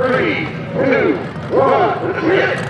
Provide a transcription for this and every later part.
Three, two, one, hit!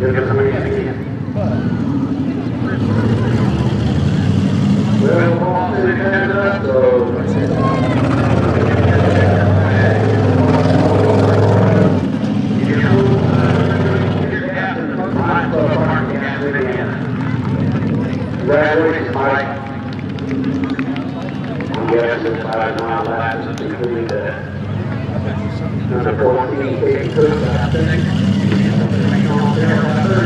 listen, give us a hand again. Well, Paul City has so. Congratulations, Mike. Five mile laps, including the number fourteen, Casey Cook, there.